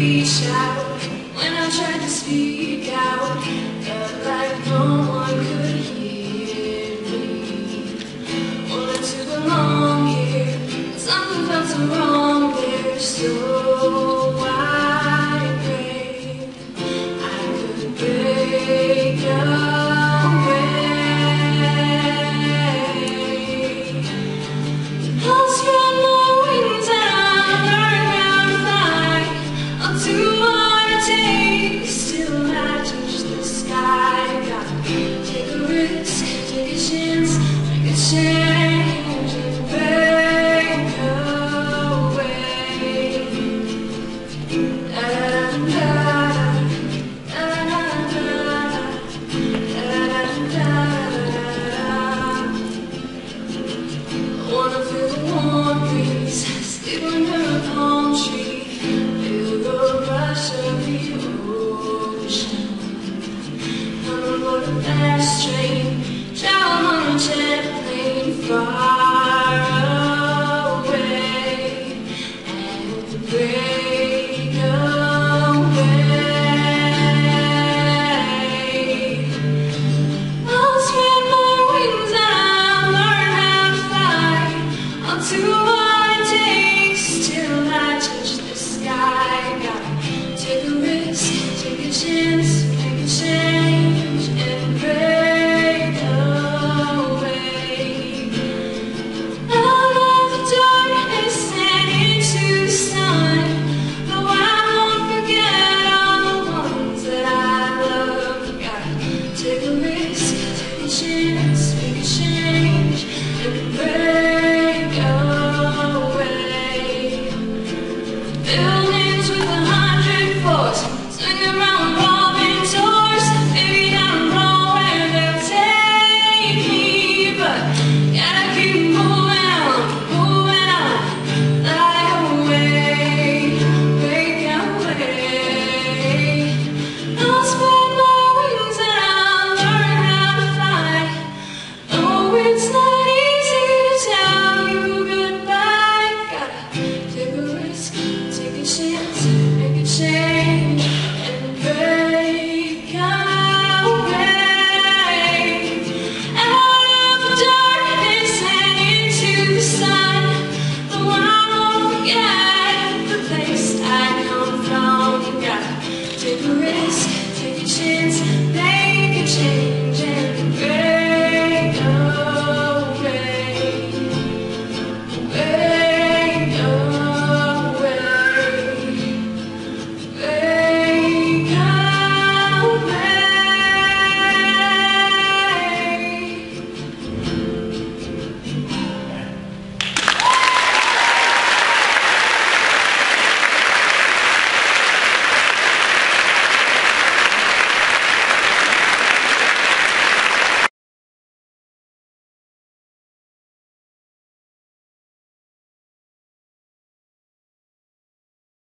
reach out when I tried to speak out. Felt like no one could hear me. Wanted to belong a long year. Something felt so wrong there. So. Take a risk, take a chance, take a chance. fast train down on a jet plane far.